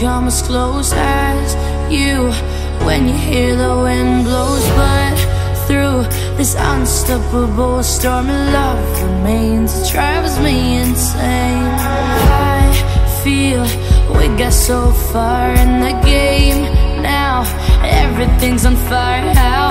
come as close as you when you hear the wind blows. But through this unstoppable storm love remains, it drives me insane. I feel we got so far in the game now. Everything's on fire. How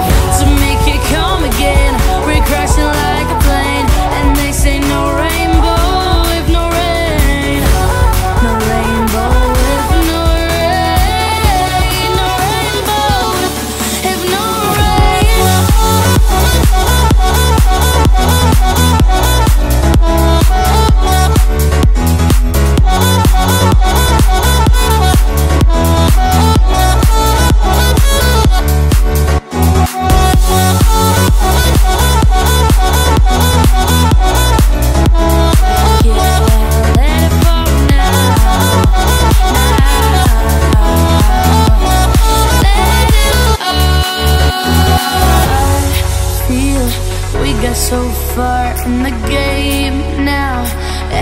so far in the game now.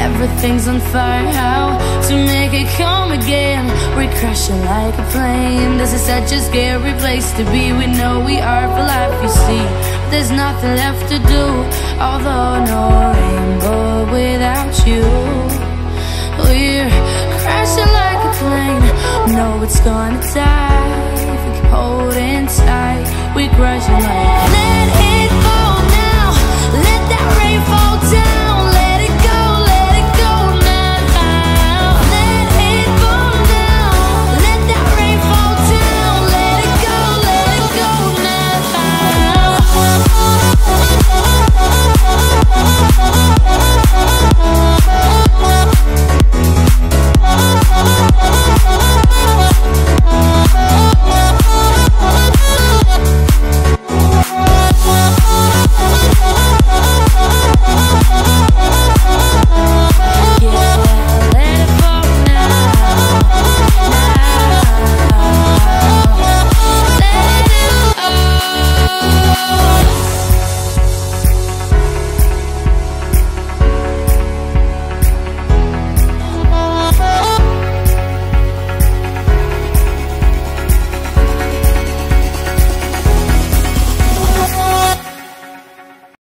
Everything's on fire. How to make it come again? We're crashing like a plane. This is such a scary place to be. We know we are for life, you see. There's nothing left to do. Although no rainbow without you. We're crashing like a plane. Know it's gonna die. If we keep holding tight, we're crashing like